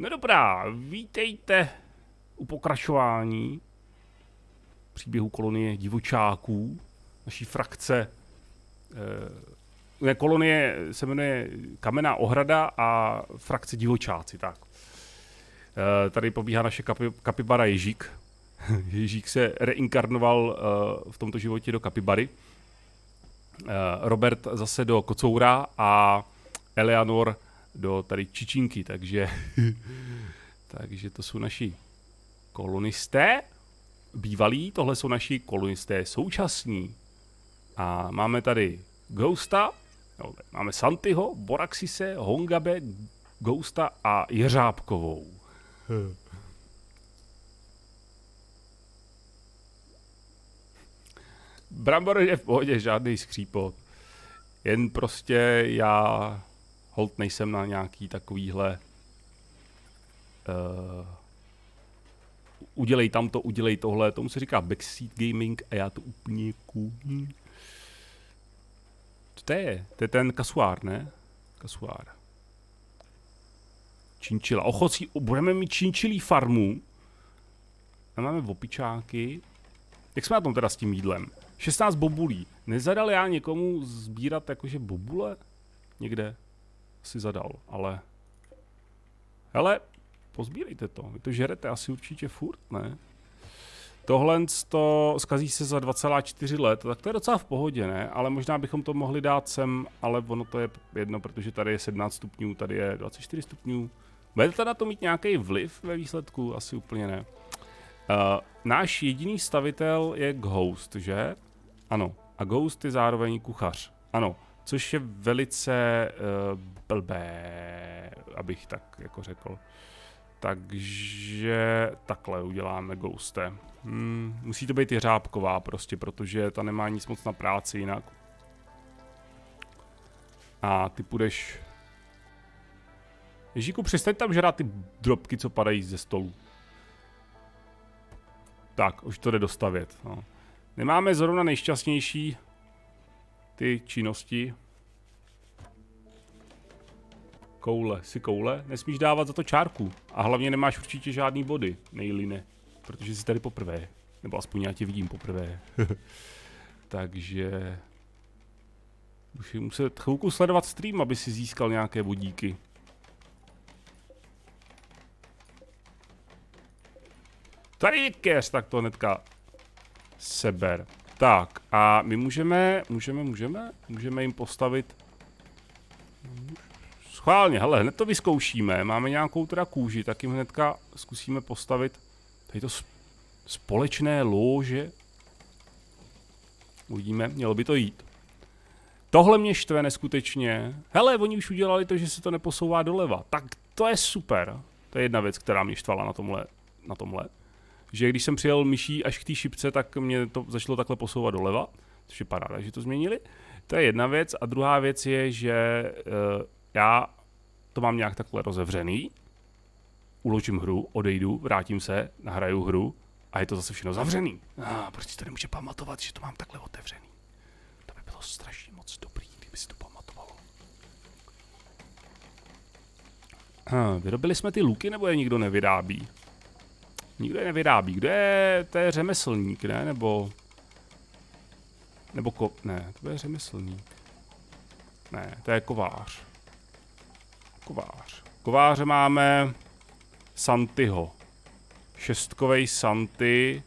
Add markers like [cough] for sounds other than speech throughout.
No dobrá, vítejte u pokračování příběhu kolonie divočáků, naší frakce. Eh, ne, kolonie se jmenuje Kamenná ohrada a frakce divočáci, tak. Eh, tady pobíhá naše kapi, kapibara Ježík. [laughs] Ježík se reinkarnoval eh, v tomto životě do kapibary. Robert zase do kocoura a Eleanor do tady Čičinky, takže, [laughs] takže to jsou naši kolonisté, bývalí, tohle jsou naši kolonisté současní. A máme tady Ghosta, no, máme Santyho, Boraxise, Hongabe, Ghosta a Jeřábkovou. Brambor je v pohodě, žádný skřípot. Jen prostě já hold nejsem na nějaký takovýhle uh, udělej tamto, udělej tohle, tomu se říká backseat gaming a já to úplně kůň. Co to je? To je ten kasuár, ne? Kasuár. Činčila. Ochocí, budeme mít činčilí farmu. A máme opičáky. Jak jsme na tom teda s tím jídlem? 16 bobulí. Nezadal já někomu sbírat jakože bobule? Někde? Si zadal, ale... Hele, pozbírejte to. Vy to žerete asi určitě furt, ne? Tohle to skazí se za 2,4 let, tak to je docela v pohodě, ne? Ale možná bychom to mohli dát sem, ale ono to je jedno, protože tady je 17 stupňů, tady je 24 stupňů. Bude na to mít nějaký vliv ve výsledku? Asi úplně ne. Uh, náš jediný stavitel je Ghost, že? Ano. A Ghost je zároveň kuchař. Ano. Což je velice uh, blbé, abych tak jako řekl. Takže takhle uděláme Ghoste. Hmm, musí to být jeřábková prostě, protože ta nemá nic moc na práci jinak. A ty půjdeš... Ježíku, přestaň tam žrát ty drobky, co padají ze stolu. Tak, už to jde dostavět. No. Nemáme zrovna nejšťastnější ty činnosti. Koule, si koule, nesmíš dávat za to čárku. A hlavně nemáš určitě žádný body, nejline. Protože jsi tady poprvé. Nebo aspoň já tě vidím poprvé. [laughs] Takže... Musím muset chvilku sledovat stream, aby si získal nějaké bodíky. Tady je cash, tak to hnedka seber. Tak a my můžeme, můžeme, můžeme, můžeme jim postavit Schválně, hele, hned to vyzkoušíme, máme nějakou teda kůži, tak jim hnedka zkusíme postavit tady to společné lóže. Uvidíme, mělo by to jít. Tohle mě štve neskutečně. Hele, oni už udělali to, že se to neposouvá doleva. Tak to je super. To je jedna věc, která mě štvala na tomhle. Na tomhle že když jsem přijel myší až k té šipce, tak mě to začalo takhle posouvat doleva, což je paráda, že to změnili. To je jedna věc. A druhá věc je, že uh, já to mám nějak takhle rozevřený, uložím hru, odejdu, vrátím se, nahraju hru a je to zase všechno zavřený. Ah, prostě to nemůže pamatovat, že to mám takhle otevřený. To by bylo strašně moc dobrý, kdyby si to pamatovalo. Ah, vyrobili jsme ty luky, nebo je nikdo nevyrábí? Nikdo je nevyrábí. Kdo je, to je řemeslník, ne? Nebo... Nebo ko... Ne, to je řemeslník. Ne, to je kovář. Kovář. Kováře máme Santyho. Šestkovej Santy,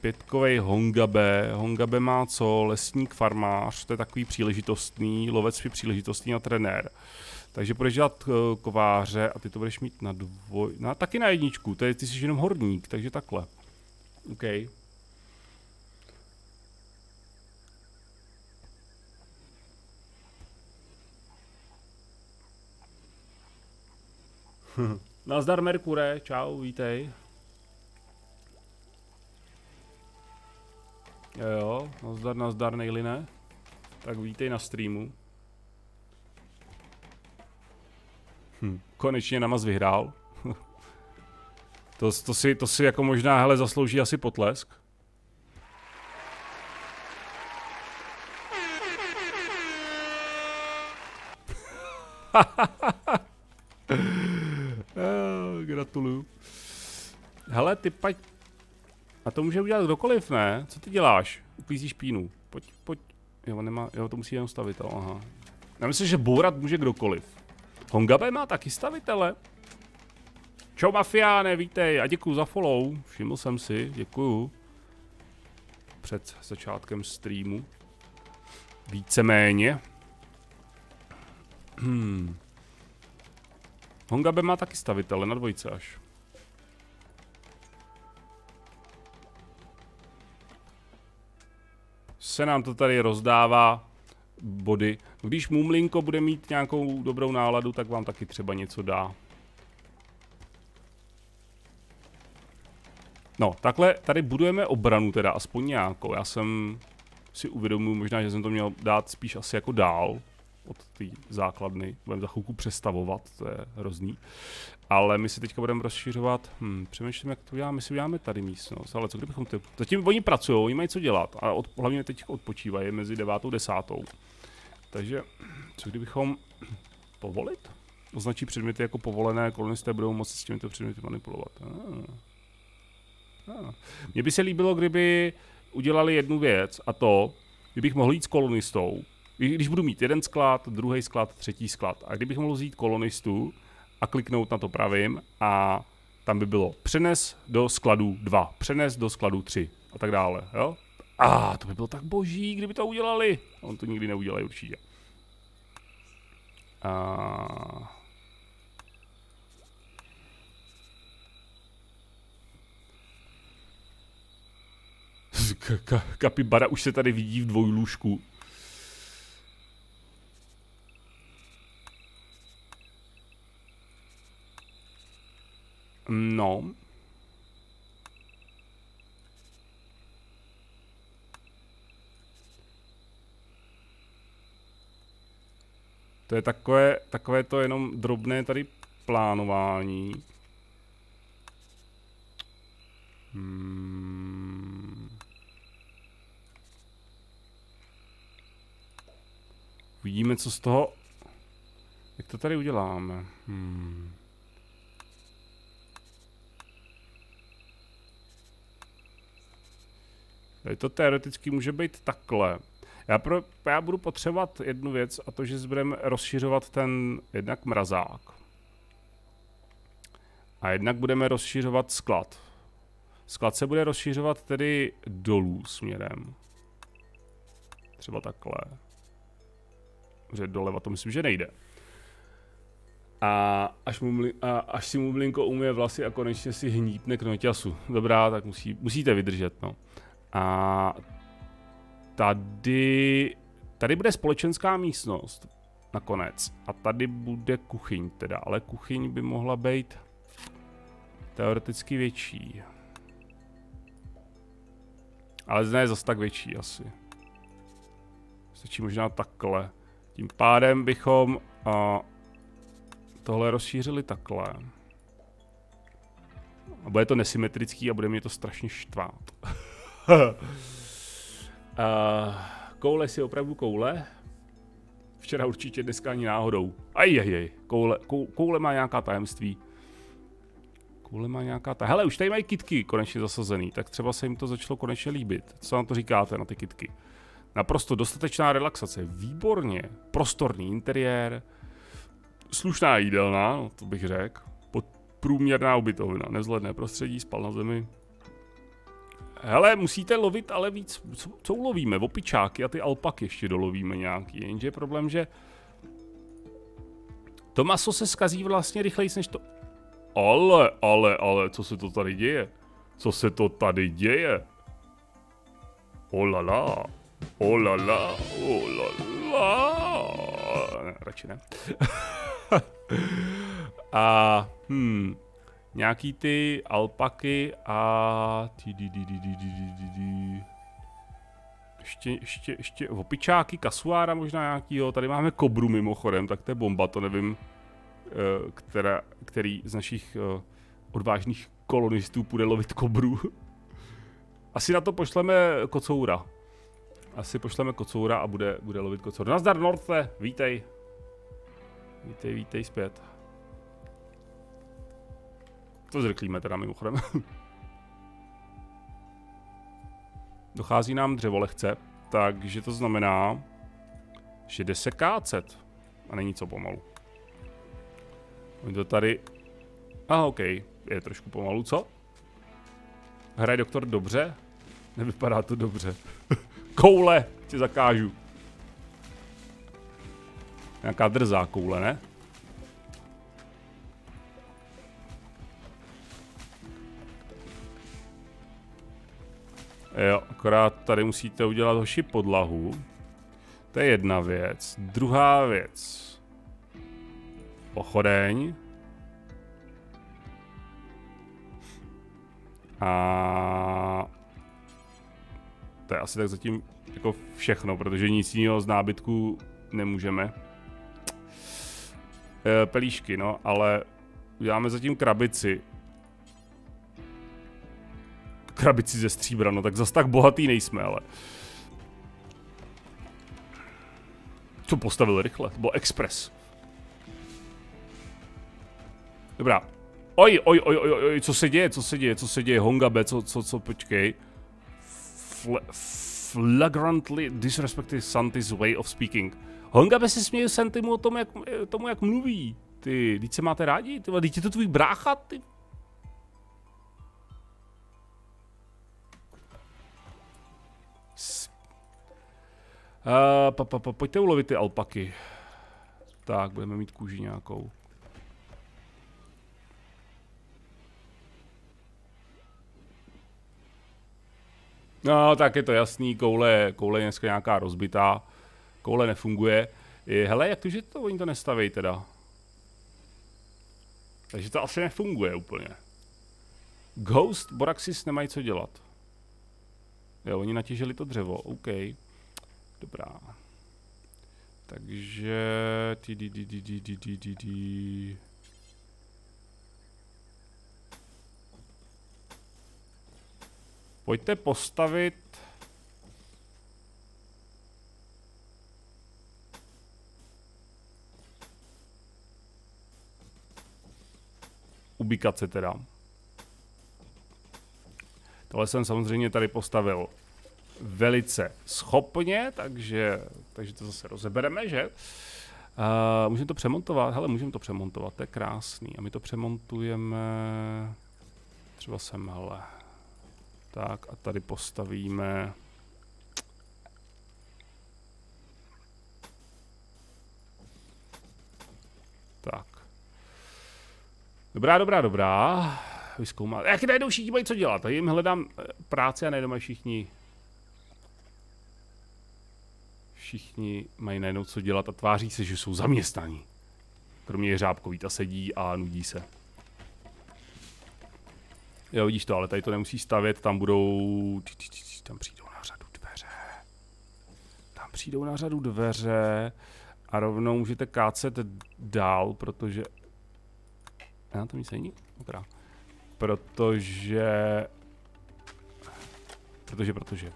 pětkovej Hongabe. Hongabe má co? Lesník, farmář, to je takový příležitostný, lovec je příležitostný a trenér. Takže budeš dělat uh, kováře a ty to budeš mít na dvoj... Na, taky na jedničku, to je, ty jsi jenom horník, takže takhle. OK. [laughs] Nazdar Merkure, čau, vítej. Jo jo, nazdar, nazdar Nejline. Tak vítej na streamu. Hm, konečně Namaz vyhrál. [laughs] to, to, si, to si jako možná hele zaslouží asi potlesk. oh, [laughs] Gratuluju. Hele, ty pať... A to může udělat kdokoliv, ne? Co ty děláš? Uklízíš pínu. Pojď, pojď. Jo, nemá, jo, to musí jenom stavitel, aha. Já myslím, že bourat může kdokoliv. Hongabe má taky stavitele. Čau mafiáne, vítej a děkuji za follow. Všiml jsem si, děkuju. Před začátkem streamu. Víceméně. Hmm. Hongabe má taky stavitele na dvojce až. Se nám to tady rozdává body. Když Mumlinko bude mít nějakou dobrou náladu, tak vám taky třeba něco dá. No, takhle tady budujeme obranu teda, aspoň nějakou. Já jsem si uvědomuji možná, že jsem to měl dát spíš asi jako dál od té základny. Budeme za chvilku přestavovat, to je hrozný. Ale my si teďka budeme rozšiřovat, hm, přemýšlím, jak to uděláme, my si uděláme tady místnost, ale co kdybychom ty... Zatím oni pracují, oni mají co dělat a od, hlavně teď odpočívají mezi devátou a desátou. Takže, co kdybychom povolit? Označí předměty jako povolené, kolonisté budou moci s těmito předměty manipulovat. Ah. Ah. Mně by se líbilo, kdyby udělali jednu věc a to, kdybych mohl jít s kolonistou, když budu mít jeden sklad, druhý sklad, třetí sklad a kdybych mohl vzít kolonistu a kliknout na to pravým a tam by bylo přenes do skladu 2, přenes do skladu 3 a tak dále, jo? A to by bylo tak boží, kdyby to udělali. On to nikdy neudělají určitě. A... [laughs] Kapibara už se tady vidí v dvojlůžku. No. To je takové, takové to jenom drobné tady plánování. Hmm. Uvidíme, co z toho... Jak to tady uděláme? Hmm. Tady to teoreticky může být takhle. Já, pro, já budu potřebovat jednu věc a to, že budeme rozšiřovat ten jednak mrazák. A jednak budeme rozšiřovat sklad. Sklad se bude rozšiřovat tedy dolů směrem. Třeba takhle. Že doleva to myslím, že nejde. A až, mu, a až si Mumlinko umije vlasy a konečně si hnítne k noťasu. Dobrá, tak musí, musíte vydržet, no. A tady, tady bude společenská místnost nakonec. A tady bude kuchyň teda, ale kuchyň by mohla být teoreticky větší. Ale ne zase tak větší asi. Stačí možná takhle. Tím pádem bychom a, tohle rozšířili takhle. A bude to nesymetrický a bude mě to strašně štvát. [laughs] [laughs] Koule si opravdu koule. Včera určitě, dneska ani náhodou. Ajajaj, koule, koule má nějaká tajemství. Koule má nějaká tajemství. Hele, už tady mají kitky konečně zasazený, tak třeba se jim to začalo konečně líbit. Co na to říkáte, na ty kitky? Naprosto dostatečná relaxace, výborně. Prostorný interiér, slušná jídelna, no, to bych řekl. Podprůměrná ubytovina, nevzhledné prostředí, spal na zemi, Hele, musíte lovit ale víc, co, co ulovíme? Opičáky a ty alpaky ještě dolovíme nějaký, jenže je problém, že to maso se skazí vlastně rychleji než to. Ale, ale, ale, co se to tady děje? Co se to tady děje? Olala, olala, olala. Radši ne. [laughs] a, hmm, nějaký ty alpaky a... Ještě, ještě, ještě opičáky, kasuára možná nějakýho, tady máme kobru mimochodem, tak to je bomba, to nevím, eh, která, který z našich eh, odvážných kolonistů půjde lovit kobru. [laughs] Asi na to pošleme kocoura. Asi pošleme kocoura a bude, bude lovit kocoura. Nazdar Norte, vítej. Vítej, vítej zpět. To zrychlíme teda mimochodem. [laughs] Dochází nám dřevo lehce, takže to znamená, že jde se kácet. A není co pomalu. Oni to tady... A OK, je trošku pomalu, co? Hraje doktor dobře? Nevypadá to dobře. [laughs] koule, tě zakážu. Nějaká drzá koule, ne? Jo, akorát tady musíte udělat hoši podlahu. To je jedna věc. Druhá věc. Pochodeň. A to je asi tak zatím jako všechno, protože nic jiného z nábytku nemůžeme. E, pelíšky, no, ale uděláme zatím krabici. Krabici ze stříbra, no tak zas tak bohatý nejsme, ale. Co postavil rychle? To byl express. Dobrá. Oj, oj, oj, oj, oj, co se děje, co se děje, co se děje, Hongabe, co, co, co, počkej. Fl flagrantly disrespected Santi's way of speaking. Hongabe se směje Santimu o tom, jak, tomu, jak mluví. Ty, teď se máte rádi, ty, teď je to tvůj brácha, ty. Uh, pa, pa, pa, pojďte ulovit ty alpaky. Tak, budeme mít kůži nějakou. No, tak je to jasný, koule, koule je dneska nějaká rozbitá, koule nefunguje. Je, hele, jak to, že to oni to nestaví teda? Takže to asi nefunguje úplně. Ghost, Boraxis nemají co dělat. Jo, oni natěžili to dřevo, OK. Dobrá. Takže... Ti, di, di, di, di, di, di, di, di. Pojďte postavit... Ubikace teda. Tohle jsem samozřejmě tady postavil velice schopně, takže, takže to zase rozebereme, že? Uh, můžeme to přemontovat, hele, můžeme to přemontovat, to je krásný. A my to přemontujeme třeba sem, hele. Tak a tady postavíme Tak. Dobrá, dobrá, dobrá. Vyzkoumat. Jak najednou všichni mají co dělat? Tady jim hledám eh, práci a najednou mají všichni... Všichni mají najednou co dělat a tváří se, že jsou zaměstnaní. Kromě Jeřábkový, ta sedí a nudí se. Jo, vidíš to, ale tady to nemusí stavět, tam budou... Tam přijdou na řadu dveře. Tam přijdou na řadu dveře a rovnou můžete kácet dál, protože... Já to nic není? Dobrá. Protože... Protože, protože...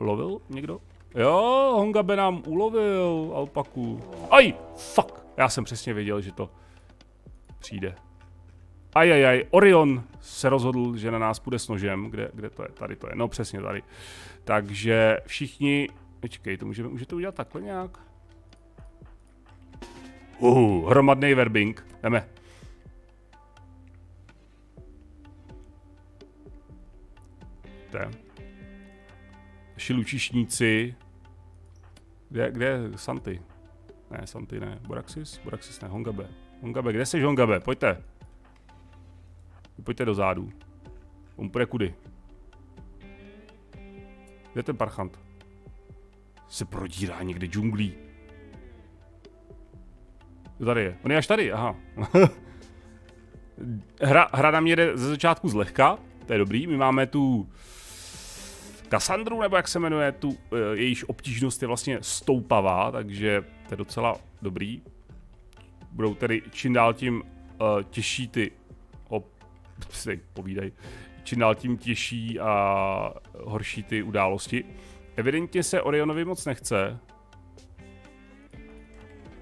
Lovil někdo? Jo, Hongabe nám ulovil alpaku. Aj, fuck! Já jsem přesně věděl, že to přijde. Ajajaj, Orion se rozhodl, že na nás půjde s nožem. Kde, kde to je? Tady to je. No přesně tady. Takže všichni... Počkej, to můžeme, můžete udělat takhle nějak? Uh, hromadný verbing. Jdeme. Šilučišníci. Kde, kde je Santy? Ne, Santy ne. Boraxis? Boraxis ne, Hongabe. Hongabe, kde jsi Hongabe? Pojďte. Pojďte do zádu. On půjde kudy? Kde je ten parchant? Se prodírá někde džunglí. Kdo tady je? On je až tady, aha. [laughs] hra, hra na mě jde ze začátku zlehka, to je dobrý. My máme tu Kassandru, nebo jak se jmenuje, tu eh, jejíž obtížnost je vlastně stoupavá, takže to je docela dobrý. Budou tedy čím dál tím uh, těžší ty si povídej, čím dál tím těžší a horší ty události. Evidentně se Orionovi moc nechce.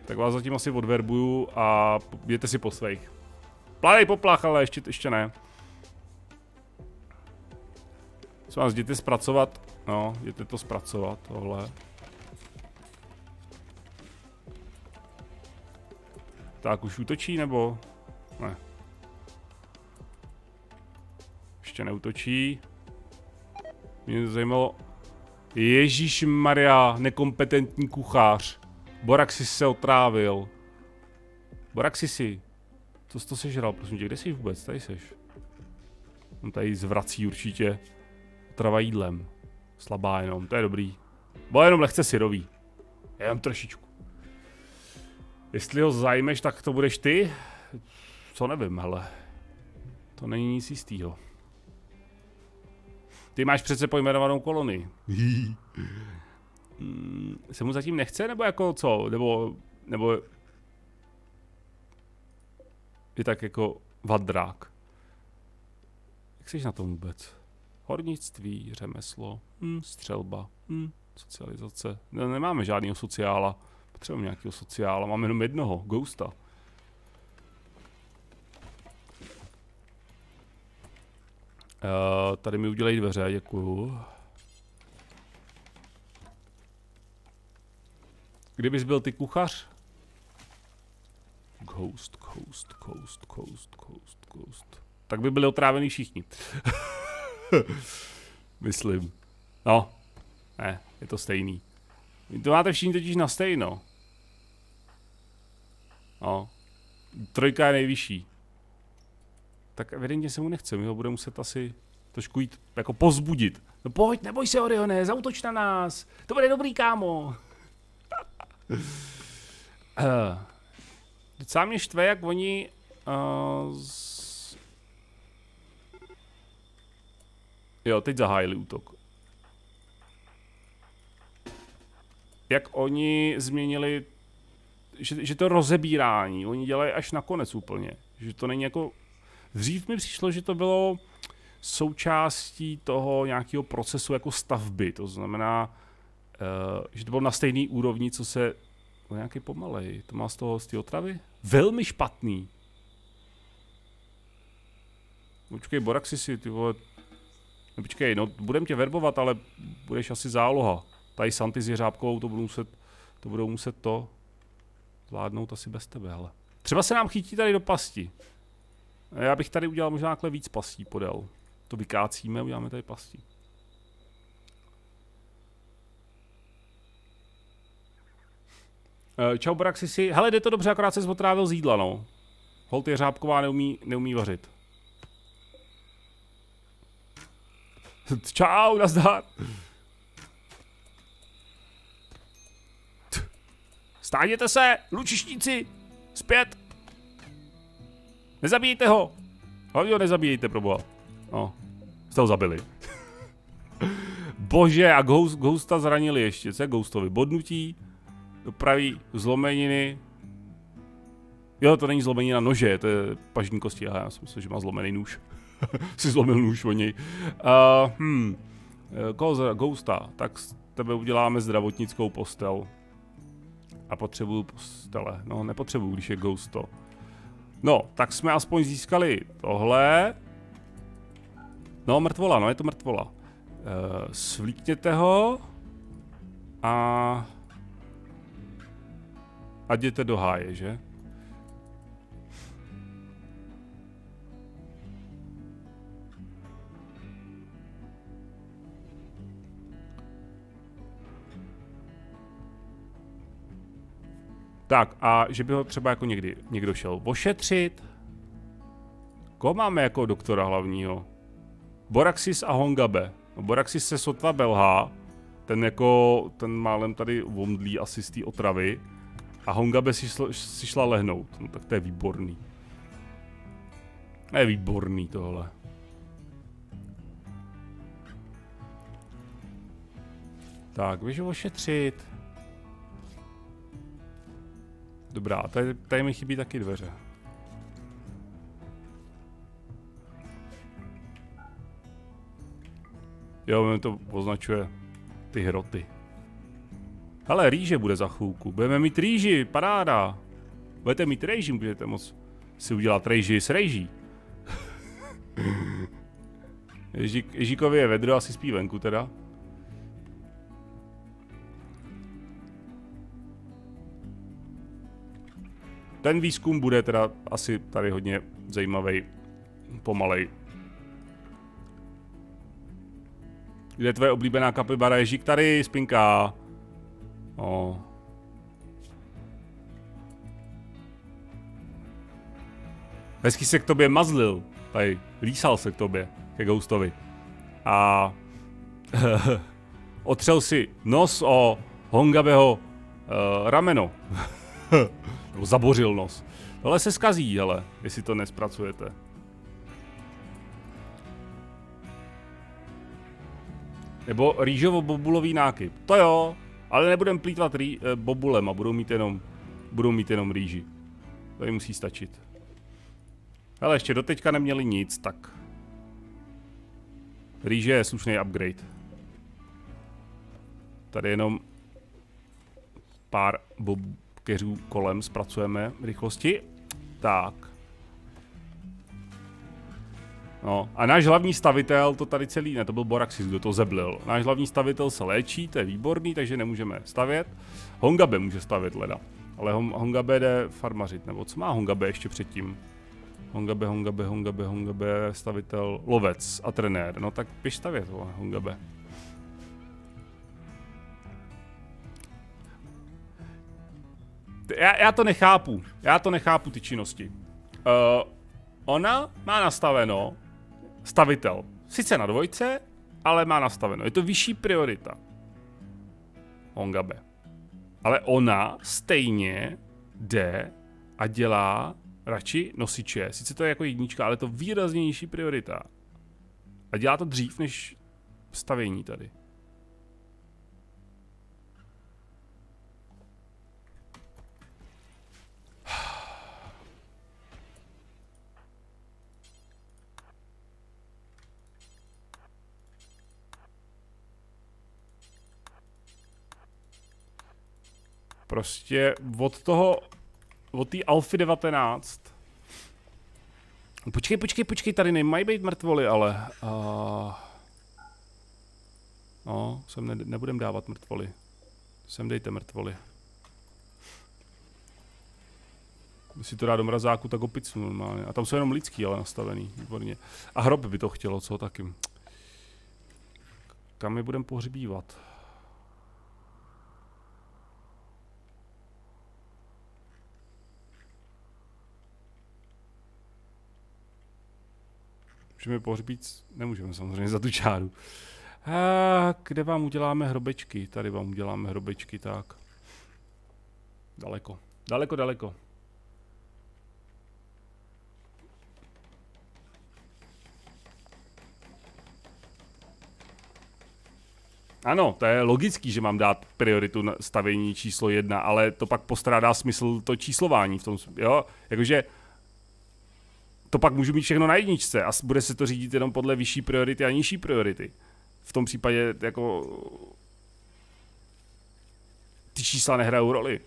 Tak vás zatím asi odverbuju a jděte si po svých. Plavej poplach, ale ještě, ještě ne. Co vás jděte zpracovat? No, jděte to zpracovat, tohle. Tak, už útočí, nebo? Ne. Ještě neutočí. Mě zajímalo... Ježíš Maria, nekompetentní kuchař. Boraxis se otrávil. Boraxisi, co jsi to sežral, prosím tě, kde jsi vůbec? Tady seš. On tady zvrací určitě. Trava jídlem. Slabá jenom, to je dobrý. Bo jenom lehce syrový. Jenom trošičku. Jestli ho zajmeš, tak to budeš ty? Co nevím, hele. To není nic jistýho. Ty máš přece pojmenovanou kolonii. [laughs] hmm, se mu zatím nechce, nebo jako co? Nebo, nebo je tak jako vadrák. Jak jsi na tom vůbec? Hornictví, řemeslo, hm, střelba, hm, socializace. Ne, nemáme žádného sociála. Potřebujeme nějakého sociála, máme jenom jednoho, Ghosta. Uh, tady mi udělej dveře, děkuju. Kdybys byl ty kuchař? Ghost, ghost, ghost, ghost, ghost, ghost. Tak by byli otrávený všichni. [laughs] [laughs] Myslím. No. Ne, je to stejný. Vy to máte všichni totiž na stejno. No. Trojka je nejvyšší. Tak evidentně se mu nechce, my ho budeme muset asi trošku jít jako pozbudit. No pojď, neboj se Orione, zautoč na nás. To bude dobrý, kámo. uh, [laughs] docela mě štve, jak oni uh, z... Jo, teď zahájili útok. Jak oni změnili že, že to rozebírání, oni dělají až nakonec úplně. Že to není jako... Dřív mi přišlo, že to bylo součástí toho nějakého procesu jako stavby, to znamená, uh, že to bylo na stejný úrovni, co se... No nějaký pomalej, to má z toho, z té otravy? Velmi špatný. Počkej, Boraxisi, ty vole... No počkej, no budem tě verbovat, ale budeš asi záloha. Tady Santy s Jeřábkovou to budou muset, to budou muset to zvládnout asi bez tebe, ale. Třeba se nám chytí tady do pasti. Já bych tady udělal možná takhle víc pastí podél. To vykácíme, uděláme tady pastí. Eh, čau Braxisi. Hele, jde to dobře, akorát se zpotrávil z jídla, no. Holt je řábková, neumí, neumí vařit. [laughs] Čau, nazdar. Stáhněte se, lučišníci, zpět. Nezabijte ho. Hlavně ho nezabijejte, proboha. No, jste ho zabili. [laughs] Bože, a Ghost, Ghosta zranili ještě. Co je Ghostovi? Bodnutí, dopraví zlomeniny. Jo, to není zlomenina nože, to je pažní kosti. Aha, já si myslím, že má zlomený nůž. [laughs] si zlomil nůž o něj. Uh, hmm. Koho Ghosta, tak s tebe uděláme zdravotnickou postel. A potřebuju postele. No, nepotřebuju, když je Ghosto. No, tak jsme aspoň získali tohle. No, mrtvola, no, je to mrtvola. Uh, svlíkněte ho. A... A jděte do háje, že? Tak a že by ho třeba jako někdy někdo šel ošetřit. Koho máme jako doktora hlavního? Boraxis a Hongabe. No, Boraxis se sotva belhá. Ten jako, ten málem tady vomdlí asi z té otravy. A Hongabe si, šla, si šla lehnout. No tak to je výborný. To je výborný tohle. Tak, běž ošetřit. Dobrá, tady, tady mi chybí taky dveře. Jo, mi to označuje ty hroty. Ale rýže bude za chvilku. Budeme mít rýži, paráda. Budete mít rýži, můžete moc si udělat rejži s. [laughs] Ježík, Ježíkovi je vedro, asi spí venku teda. Ten výzkum bude teda asi tady hodně zajímavý, pomalej. Kde je tvoje oblíbená kapibara? Ježík tady, spinka. O. Hezky se k tobě mazlil. Tady, lísal se k tobě, ke Ghostovi. A [laughs] otřel si nos o Hongabeho uh, rameno. [laughs] Nebo zabořil nos. Tohle se skazí, hele, jestli to nespracujete. Nebo rýžovo-bobulový nákyp. To jo, ale nebudem plítvat rý, eh, bobulem a budou mít jenom, budou mít jenom rýži. To jim musí stačit. Ale ještě doteďka neměli nic, tak... Rýže je slušný upgrade. Tady jenom pár bobkeřů kolem zpracujeme rychlosti. Tak. No, a náš hlavní stavitel, to tady celý, ne, to byl Boraxis, kdo to zeblil. Náš hlavní stavitel se léčí, to je výborný, takže nemůžeme stavět. Hongabe může stavět leda. Ale Hongabe jde farmařit, nebo co má Hongabe ještě předtím? Hongabe, Hongabe, Hongabe, Hongabe, stavitel, lovec a trenér. No tak běž stavět, Hongabe. Já, já to nechápu. Já to nechápu, ty činnosti. Uh, ona má nastaveno stavitel. Sice na dvojce, ale má nastaveno. Je to vyšší priorita. Hongabe. Ale ona stejně jde a dělá radši nosiče. Sice to je jako jednička, ale to výraznější priorita. A dělá to dřív než stavění tady. Od toho od té Alfy 19. Počkej, počkej, počkej, tady nemají být mrtvoly, ale... Uh... No, sem ne, nebudem dávat mrtvoly. Sem dejte mrtvoly. Když si to dá do mrazáku, tak opicu normálně. A tam jsou jenom lidský, ale nastavený, výborně. A hrob by to chtělo, co taky. Kam je budem pohřbívat? Můžeme pohřbít, nemůžeme samozřejmě za tu čáru. A kde vám uděláme hrobečky? Tady vám uděláme hrobečky, tak. Daleko. Daleko, daleko. Ano, to je logický, že mám dát prioritu na stavění číslo jedna, ale to pak postrádá smysl to číslování v tom, jo, jakože to pak můžu mít všechno na jedničce a bude se to řídit jenom podle vyšší priority a nižší priority. V tom případě jako ty čísla nehrajou roli.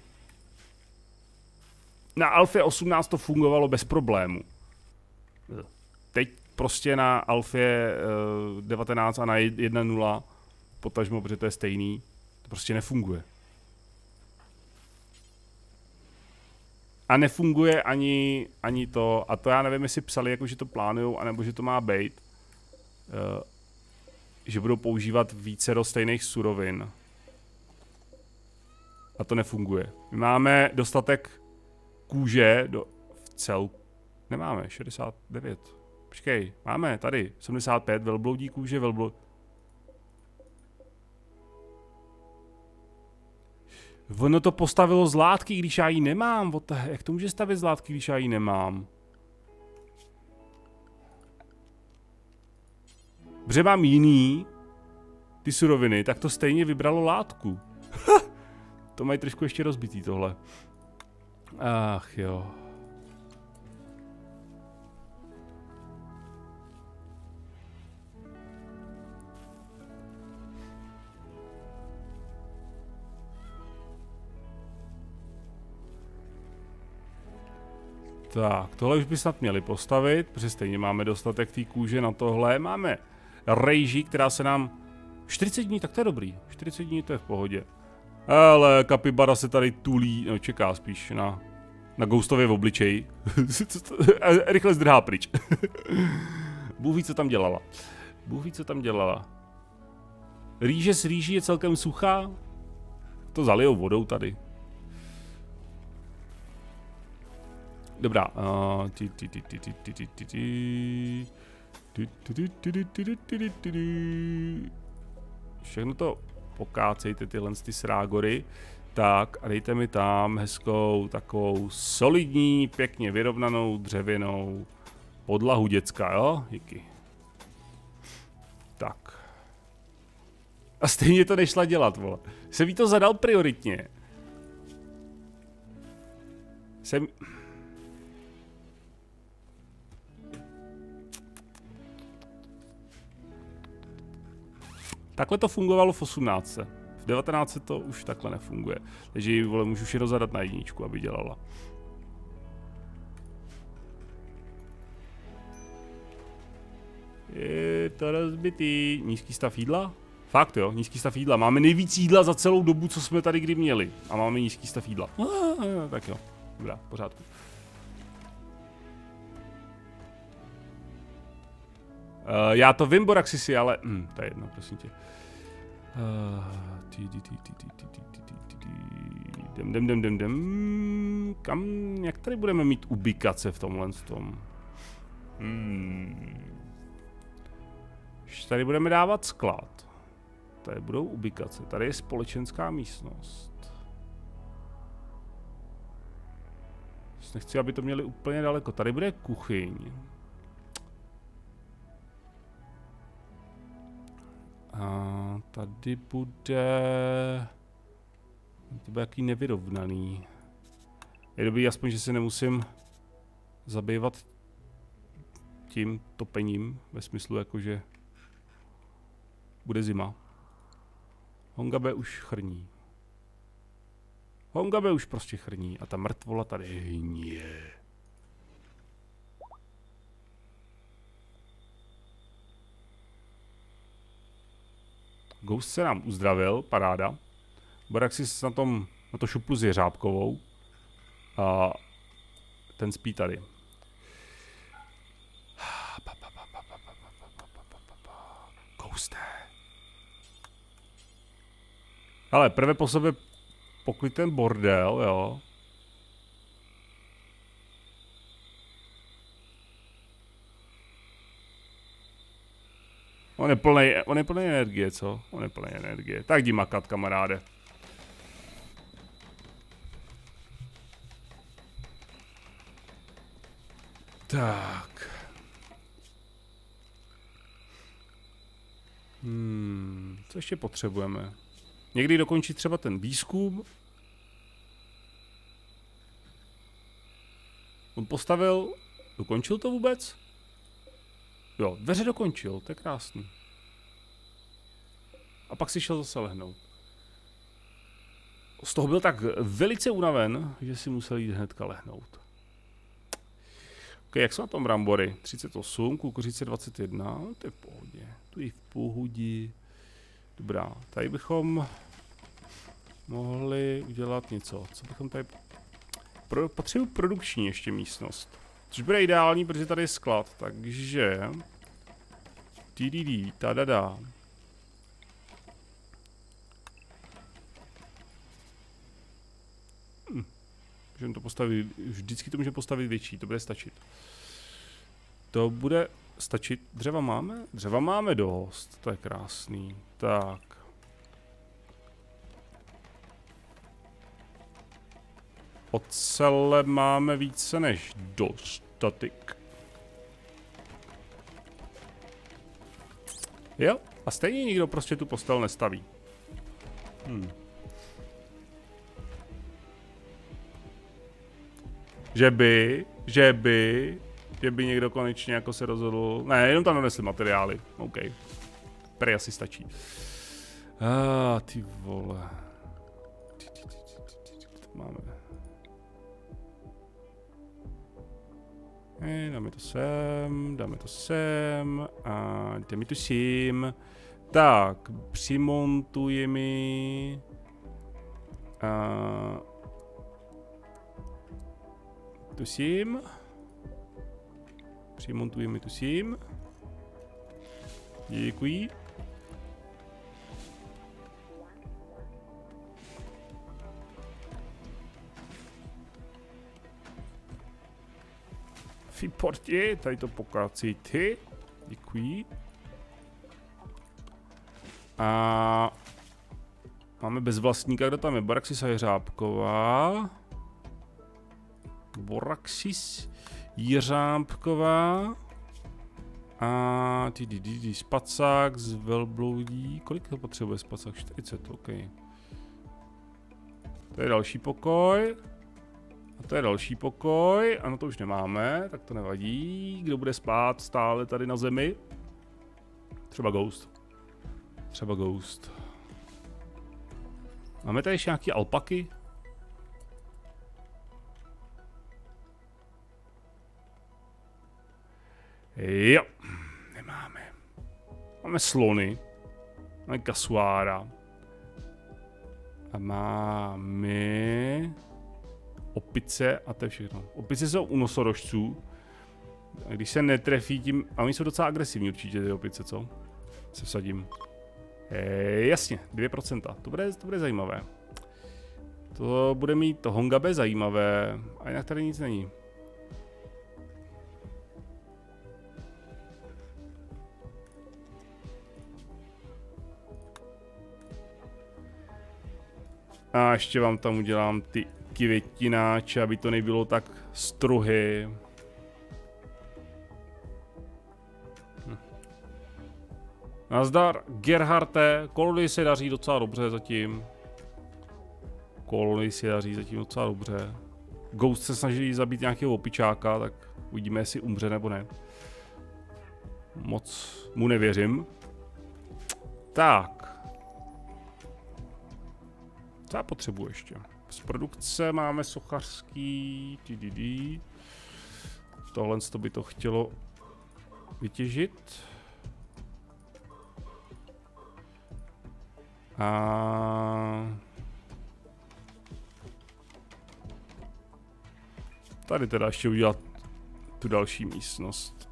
Na Alfě 18 to fungovalo bez problému. Teď prostě na Alfě 19 a na 1.0 potažmo, protože to je stejný, to prostě nefunguje. A nefunguje ani, ani to, a to já nevím, jestli psali, jako že to plánujou, anebo že to má být, uh, že budou používat více do stejných surovin. A to nefunguje. My máme dostatek kůže do, v cel... Nemáme, 69. Počkej, máme tady 75, velbloudí kůže, velbloudí... Ono to postavilo z látky, když já ji nemám. What the, jak to může stavit z látky, když já ji nemám? Protože mám jiný ty suroviny, tak to stejně vybralo látku. [laughs] to mají trošku ještě rozbitý tohle. Ach jo. Tak, tohle už by snad měli postavit, protože stejně máme dostatek té kůže na tohle. Máme rejži, která se nám... 40 dní, tak to je dobrý. 40 dní to je v pohodě. Ale kapibara se tady tulí, no čeká spíš na, na Ghostově v obličeji. [laughs] Rychle zdrhá pryč. [laughs] Bůh ví, co tam dělala. Bůh ví, co tam dělala. Rýže s rýží je celkem suchá. To zalijou vodou tady. Dobrá. Všechno to pokácejte tyhle ty srágory. Tak a dejte mi tam hezkou takovou solidní, pěkně vyrovnanou dřevěnou podlahu děcka, jo? Díky. Tak. A stejně to nešla dělat, vole. Jsem jí to zadal prioritně. Jsem... Takhle to fungovalo v 18. V 19 to už takhle nefunguje. Takže ji vole, můžu všechno zadat na jedničku, aby dělala. Je to rozbitý. Nízký stav jídla? Fakt jo, nízký stav jídla. Máme nejvíc jídla za celou dobu, co jsme tady kdy měli. A máme nízký stav jídla. Ah, tak jo, dobrá, pořádku. Já to vím, Boraxisi, ale... Hm, to je jedno, prosím tě. Dem, dem, dem, dem, dem. Kam, jak tady budeme mít ubikace v tomhle tom? Hmm. Tady budeme dávat sklad. Tady budou ubikace. Tady je společenská místnost. Nechci, aby to měli úplně daleko. Tady bude kuchyň. A tady bude... To bude jaký nevyrovnaný. Je dobrý aspoň, že se nemusím zabývat tím topením, ve smyslu jakože bude zima. Hongabe už chrní. Hongabe už prostě chrní a ta mrtvola tady hníje. Ghost se nám uzdravil, paráda. Si na tom, na to šuplu s jeřábkovou. A ten spí tady. Ghoste. Ale prvé po sobě poklit ten bordel, jo. On je plný, on je plný energie, co? On je plný energie. Tak jdi makat, kamaráde. Tak. Hmm, co ještě potřebujeme? Někdy dokončit třeba ten výzkum. On postavil, dokončil to vůbec? Jo, dveře dokončil, to je krásný. A pak si šel zase lehnout. Z toho byl tak velice unaven, že si musel jít hnedka lehnout. Ok, jak jsou na tom brambory? 38, kukuřice 21, no, to je v pohodě. Tu je v pohodě. Dobrá, tady bychom mohli udělat něco. Co bychom tady... Pro, potřebuji produkční ještě místnost. Což bude ideální, protože tady je sklad, takže... TDD, da. Hm. Můžeme to postavit, vždycky to můžeme postavit větší, to bude stačit. To bude stačit, dřeva máme? Dřeva máme dost, to je krásný. Tak. Ocele máme více než dostatek. Jo, a stejně nikdo prostě tu postel nestaví. Hmm. Že by, že by, že by někdo konečně jako se rozhodl, ne, jenom tam donesli materiály, OK. Prý asi stačí. Ah, ty vole. Máme. Dáme to sem, dáme to sem a jdeme tu sem. Tak, přimontuje mi... A, tu sem. Přimontujeme tu sem. Děkuji. Fiporti, tady to ty. Děkuji. A máme bez vlastníka, kdo tam je? Baraxis a Jeřábková. Boraxis, Jeřábková. A ty ty ty ty spacák z velbloudí. Kolik to potřebuje spacák? 40, OK. To je další pokoj. A to je další pokoj. Ano, to už nemáme, tak to nevadí. Kdo bude spát stále tady na zemi? Třeba Ghost. Třeba Ghost. Máme tady ještě nějaký alpaky? Jo, nemáme. Máme slony. Máme kasuára. A máme opice a to je všechno. Opice jsou u nosorožců. A když se netrefí tím, a oni jsou docela agresivní určitě ty opice, co? Se vsadím. E, jasně, 2%. To bude, to bude zajímavé. To bude mít to Hongabe zajímavé. A jinak tady nic není. A ještě vám tam udělám ty květináče, aby to nebylo tak struhy. Hm. Nazdar, Gerharte, kolony se daří docela dobře zatím. Kolony se daří zatím docela dobře. Ghost se snaží zabít nějakého opičáka, tak uvidíme, jestli umře nebo ne. Moc mu nevěřím. Tak. Co já potřebuji ještě? Z produkce máme sochařský TDD. Tohle to by to chtělo vytěžit. A... Tady teda ještě udělat tu další místnost.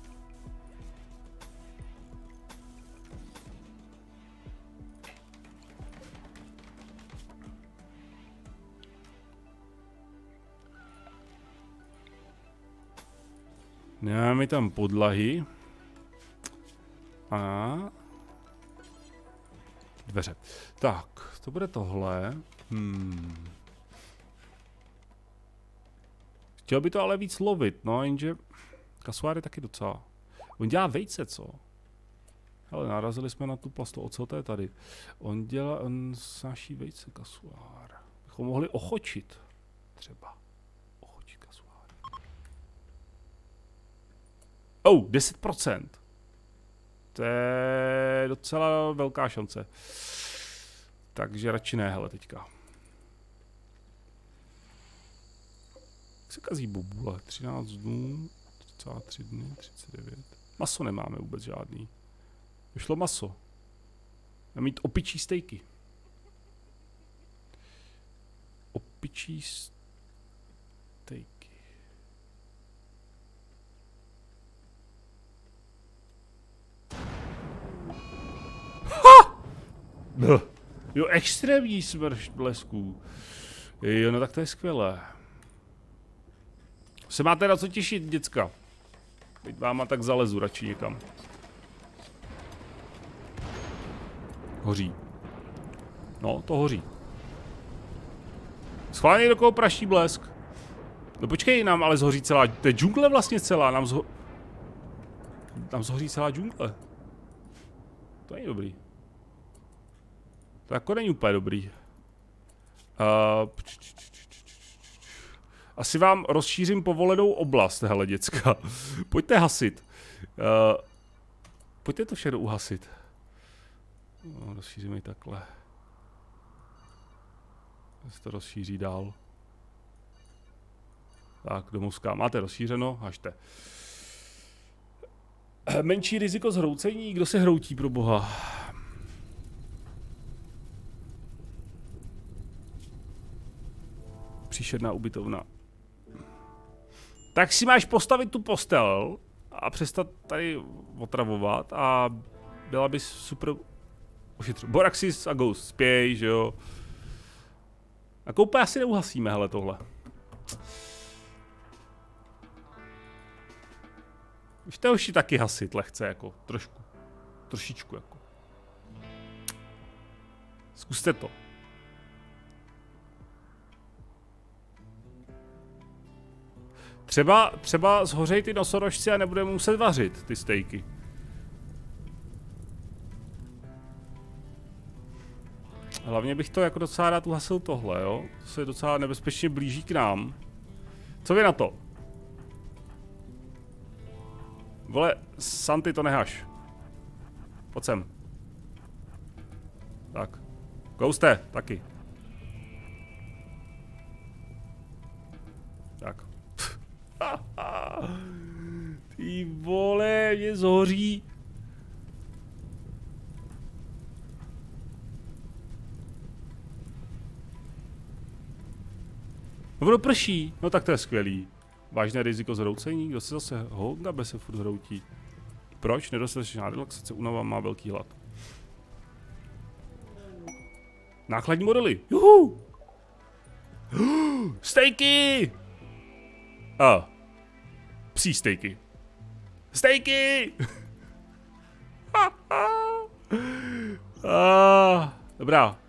Máme tam podlahy. A... Dveře. Tak, to bude tohle. Hmm. Chtěl by to ale víc lovit, no, jenže... Kasuár je taky docela... On dělá vejce, co? Ale narazili jsme na tu plastu ocel, to je tady. On dělá, on snáší vejce kasuár. Bychom mohli ochočit. Třeba. Oh, 10%. To je docela velká šance. Takže radši ne, hele, teďka. Jak se kazí bobule? 13 dnů, 33 dny, 39. Maso nemáme vůbec žádný. Vyšlo maso. Mám mít opičí stejky. Opičí stejky. No. Jo, extrémní smršť blesků. Jo, no tak to je skvělé. Se máte na co těšit, děcka. Teď váma tak zalezu radši někam. Hoří. No, to hoří. Schválně do koho praší blesk. No počkej, nám ale zhoří celá, to je džungle vlastně celá, nám zho... Nám zhoří celá džungle. To je dobrý. To jako není úplně dobrý. Uh, asi vám rozšířím povolenou oblast, hele děcka. [laughs] Pojďte hasit. Uh, pojďte to všechno uhasit. No, rozšíříme ji takhle. Se to rozšíří dál. Tak, domovská. Máte rozšířeno, hažte. Menší riziko zhroucení? Kdo se hroutí pro boha? Příšerná ubytovna. Tak si máš postavit tu postel a přestat tady otravovat a byla bys super ošetřit. Boraxis a Ghost spěj, že jo. A koupe asi neuhasíme, hele tohle. Už to už taky hasit lehce, jako trošku. Trošičku, jako. Zkuste to. Třeba, třeba zhořej ty nosorožci a nebudeme muset vařit ty stejky. Hlavně bych to jako docela rád uhasil tohle, jo? To se docela nebezpečně blíží k nám. Co vy na to? Vole, Santy to nehaš. Pojď sem. Tak. Gouste, taky. [laughs] Ty vole, mě zhoří. No ono prší, no tak to je skvělý. Vážné riziko zhroucení, kdo se zase bez se furt zhroutí. Proč? Nedostatečná relaxace, unava má velký hlad. Nákladní modely. Juhu! [gasps] Stejky! A. Psí stejky. Stejky! [laughs] ah, dobrá.